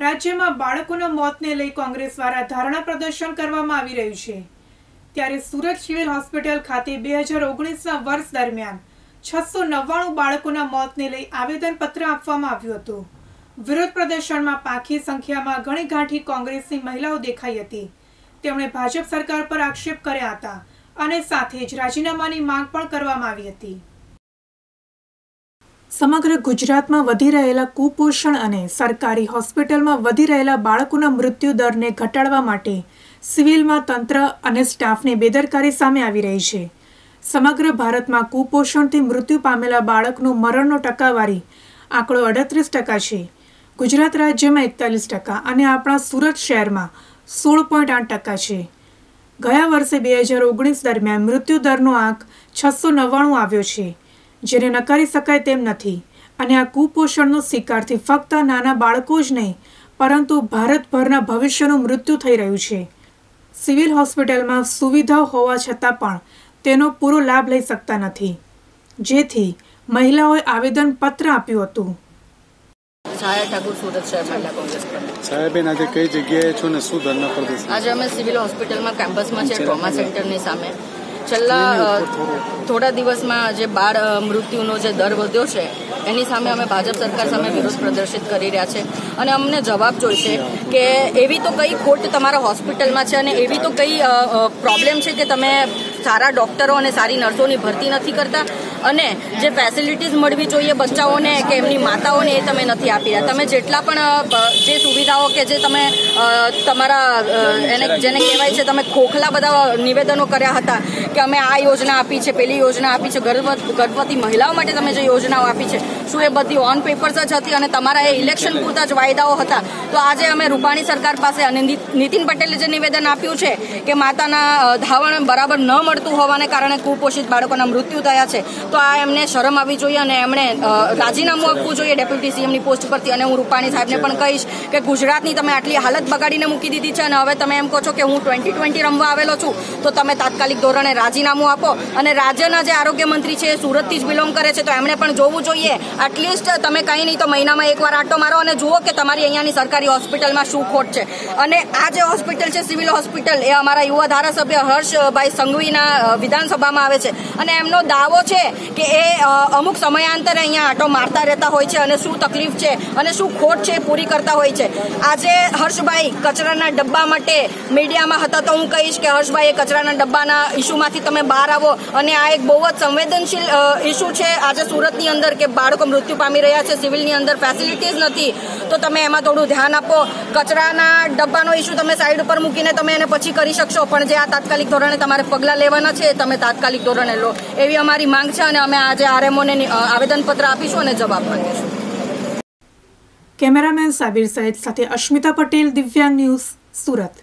રાજ્યમાં બાળકોના મોતને લઈ કોંગ્રેસ દ્વારા ધારણા પ્રદર્શન કરવામાં આવી રહ્યું છે. ત્યારે સુરત સિવિલ હોસ્પિટલ ખાતે બે હજાર ઓગણીસના વર્ષ દરમિયાન છસો નવ્વાણું બાળકોના મોતને લઈ આવેદનપત્ર આપવામાં આવ્યું હતું. વિરોધ પ્રદર્શનમાં પાંખી સંખ્યામાં ઘણી ગાંઠી કોંગ્રેસની મહિલાઓ દેખાઈ હતી. તેમણે ભાજપ સરકાર પર આક્ષેપ કર્યા હતા અને સાથે જ રાજીનામાની માંગ પણ કરવામાં આવી હતી. સમગ્ર ગુજરાતમાં વધી રહેલા કુપોષણ અને સરકારી હોસ્પિટલમાં વધી રહેલા બાળકોના મૃત્યુ દરને ઘટાડવા માટે સિવિલમાં તંત્ર અને સ્ટાફની બેદરકારી સામે આવી રહી છે. સમગ્ર ભારતમાં કુપોષણથી મૃત્યુ પામેલા બાળકનું મરણનો ટકાવારી આંકડો અડત્રીસ ટકા છે. ગુજરાત રાજ્યમાં એકતાલીસ ટકા અને આપણા સુરત શહેરમાં સોળ પોઈન્ટ આઠ ટકા છે. ગયા વર્ષે બે હજાર ઓગણીસ દરમિયાન મૃત્યુ દરનો આંક છસો નવ્વાણું આવ્યો છે. જેને નકારી શકાય તેમ નથી. અને આ કુપોષણનો શિકારથી ફક્ત નાના બાળકો જ નહીં પરંતુ ભારતભરના ભવિષ્યનું મૃત્યુ થઈ રહ્યું છે. સિવિલ હોસ્પિટલમાં સુવિધાઓ હોવા છતાં પણ તેનો પૂરો લાભ લઈ શકતા નથી. જેથી મહિલાઓએ આવેદન પત્ર આપ્યું હતું. છાયા ઠાકુર સુરત શહેર મહિલા કોંગ્રેસ સાહેબેન આજે કઈ જગ્યાએ છો ને શું ધરના પ્રદર્શન આજે અમે સિવિલ હોસ્પિટલમાં કેમ્પસમાં છે ટ્રોમા સેન્ટરની સામે. છેલ્લા થોડા. દિવસમાં જે બાળ મૃત્યુનો જે દર વધ્યો છે એની સામે અમે ભાજપ સરકાર સામે વિરોધ પ્રદર્શિત કરી રહ્યા છે. અને અમને જવાબ જોઈશે કે એવી તો કઈ ખોટ તમારા હોસ્પિટલમાં છે અને એવી તો કઈ પ્રોબ્લેમ છે કે તમે સારા ડોક્ટરો અને સારી નર્સોની ભરતી નથી કરતા. અને જે ફેસિલિટીઝ મળવી જોઈએ બચ્ચાઓને કે એમની માતાઓને એ તમે નથી આપી રહ્યા. તમે જેટલા પણ જે સુવિધાઓ કે જે તમે તમારા એને, જેને કહેવાય છે તમે ખોખલા બધા નિવેદનો કર્યા હતા કે અમે આ યોજના આપી છે, પેલી યોજના આપી છે ગર્ભવતી મહિલાઓ માટે તમે જે યોજનાઓ આપી છે, શું એ બધી ઓન પેપર્સ જ હતી અને તમારા એ ઇલેક્શન પૂરતા જ વાયદાઓ હતા. તો આજે અમે રૂપાણી સરકાર પાસે અને નીતિન પટેલે જે નિવેદન આપ્યું છે કે માતાના ધાવણ બરાબર ન મળતું હોવાને કારણે કુપોષિત બાળકોના મૃત્યુ થયા છે. તો આ એમને શરમ આવી જોઈએ અને એમણે રાજીનામું આપવું જોઈએ ડેપ્યુટી સીએમની પોસ્ટ પરથી. અને હું રૂપાણી સાહેબને પણ કહીશ કે ગુજરાતની તમે આટલી હાલત બગાડીને મૂકી દીધી છે અને હવે તમે એમ કહો છો કે હું ટ્વેન્ટી ટ્વેન્ટી રમવા આવેલો છું, તો તમે તાત્કાલિક ધોરણે રાજીનામું આપો. અને રાજ્યના જે આરોગ્ય મંત્રી છે સુરતથી જ બિલોંગ કરે છે. તો એમણે પણ જોવું જોઈએ. એટલીસ્ટ તમે કંઈ નહીં તો મહિનામાં એકવાર આટો મારો અને જુઓ કે તમારી અહીંયાની સરકારી હોસ્પિટલમાં શું ખોટ છે. અને આ જે હોસ્પિટલ છે, સિવિલ હોસ્પિટલ, એ અમારા યુવા ધારાસભ્ય હર્ષભાઈ સંઘવીના વિધાનસભામાં આવે છે. અને એમનો દાવો છે કે એ અમુક સમયાંતરે અહીંયા આંટો મારતા રહેતા હોય છે અને શું તકલીફ છે અને શું ખોટ છે પૂરી કરતા હોય છે. આજે હર્ષભાઈ કચરાના ડબ્બા માટે મીડિયામાં હતા તો હું કહીશ કે હર્ષભાઈ, એ કચરાના ડબ્બાના ઇસ્યુમાંથી તમે બહાર આવો. અને આ એક બહુ જ સંવેદનશીલ ઇસ્યુ છે આજે સુરતની અંદર કે બાળકો મૃત્યુ પામી રહ્યા છે, સિવિલની અંદર ફેસિલિટીઝ નથી. તો તમે એમાં થોડું ધ્યાન આપો. કચરાના ડબ્બાનો ઇસ્યુ તમે સાઈડ ઉપર મૂકીને તમે એને પછી કરી શકશો. પણ જે આ તાત્કાલિક ધોરણે તમારે પગલાં લેવાના છે તમે તાત્કાલિક ધોરણે લો. એવી અમારી માંગ છે અને અમે આજે આરએમઓને આવેદનપત્ર આપીશું અને જવાબ માંગીશું. કેમેરામેન સાબિર સૈયદ સાથે અશ્મિતા પટેલ, દિવ્યાંગ ન્યૂઝ, સુરત.